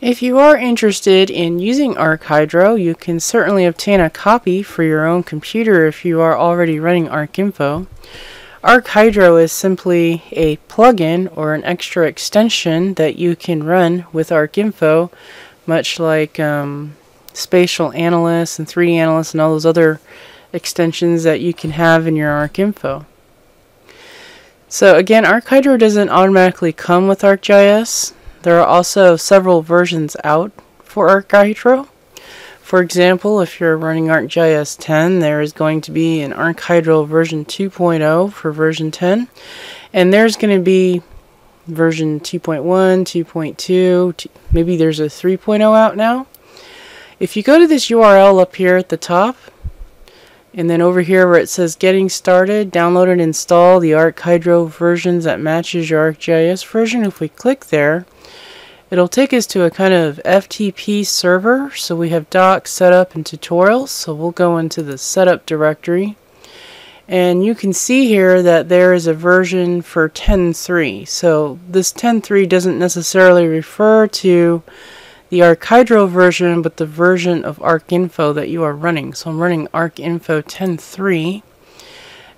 If you are interested in using ArcHydro, you can certainly obtain a copy for your own computer if you are already running ArcInfo. ArcHydro is simply a plugin or an extra extension that you can run with ArcInfo, much like um, Spatial Analyst and 3D Analyst and all those other extensions that you can have in your ArcInfo. So again, ArcHydro doesn't automatically come with ArcGIS. There are also several versions out for ArcHydro. For example, if you're running ArcGIS 10, there is going to be an ArcHydro version 2.0 for version 10, and there's going to be version 2.1, 2.2, maybe there's a 3.0 out now. If you go to this URL up here at the top, and then over here where it says getting started, download and install the ArcHydro versions that matches your ArcGIS version. If we click there, it'll take us to a kind of FTP server. So we have docs, setup, and tutorials. So we'll go into the setup directory. And you can see here that there is a version for 10.3. So this 10.3 doesn't necessarily refer to the ArcHydro version, but the version of ArcInfo that you are running. So I'm running ArcInfo 10.3.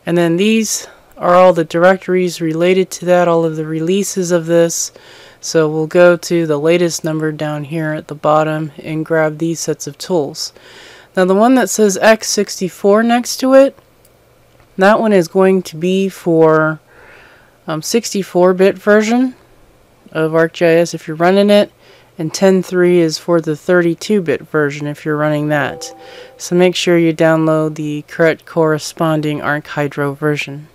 And then these are all the directories related to that, all of the releases of this. So we'll go to the latest number down here at the bottom and grab these sets of tools. Now the one that says X64 next to it, that one is going to be for 64-bit um, version of ArcGIS if you're running it and 10.3 is for the 32-bit version if you're running that. So make sure you download the correct corresponding ArcHydro version.